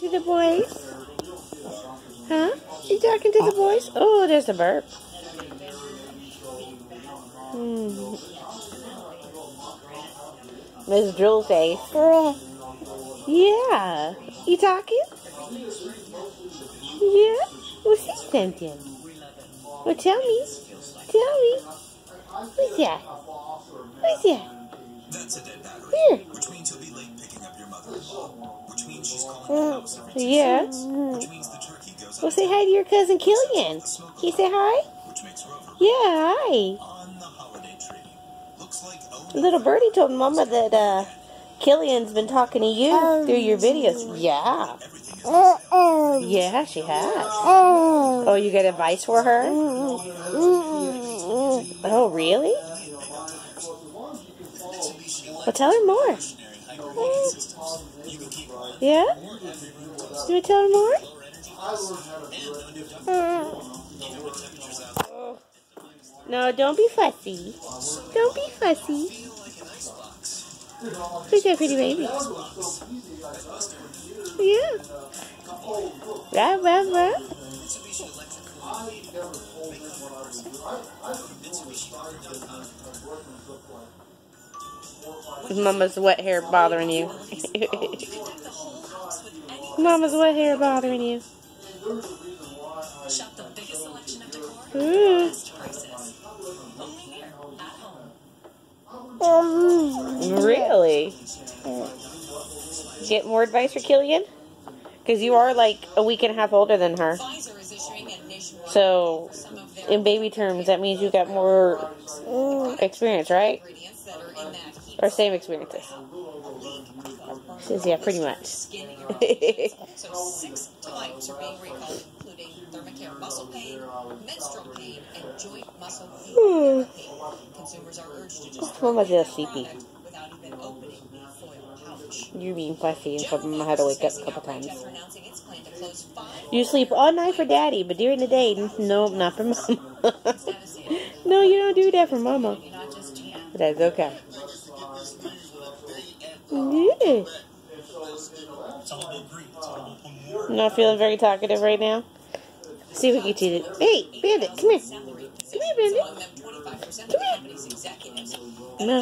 to the boys? Huh? You talking to the boys? Oh, there's a burp. Hmm. Miss Drill Face. Yeah. You talking? Yeah? What's he thinking? Well, tell me. Tell me. Who's that? Who's that? That's a dead battery. Here. Which means you'll be late picking up your mother-in-law. Which means she's calling the house every two Yeah. Which means the turkey goes Well, say hi to your cousin Kilian. Can you say hi? which makes Rover Yeah, hi. on the holiday tree. Looks like Owen Little birdie told Mama that uh, Kilian's been talking to you um, through your videos. Yeah. Yeah, she has. Um, oh, you got advice for her? Um, oh, really? Well, tell her more. Yeah? Want to tell her more? Uh, no, don't be fussy. Don't be fussy. Who's that pretty baby? Yeah. Ruh, ruh, ruh. Is Mama's wet hair bothering you? Mama's wet hair bothering you? Shop the biggest selection of decor, Ooh. best prices. Only here at home. Really? Get more advice for Kilian? Because you are like a week and a half older than her. Pfizer is issuing a nationwide So, some of their in baby terms, that means you got more mm, experience, right? Ingredients that are in that heat Or same experiences. Says, yeah, pretty much. So six types are being recalled, including Thermacare muscle pain, menstrual pain, and joint muscle pain. Consumers are urged to just throw away sleepy. without even opening the foil pouch. You're being fussy and told Mama how to wake up a couple times. After announcing its plan to close five You sleep all night for daddy, but during the day, no, not for mama. no, you don't do that for mama. You're not just GM. That's okay. Yeah. Not feeling very talkative right now. See if we can teach it. Hey, Bandit, come here. Come here, Bandit. among them 25% of the company's executives. And No.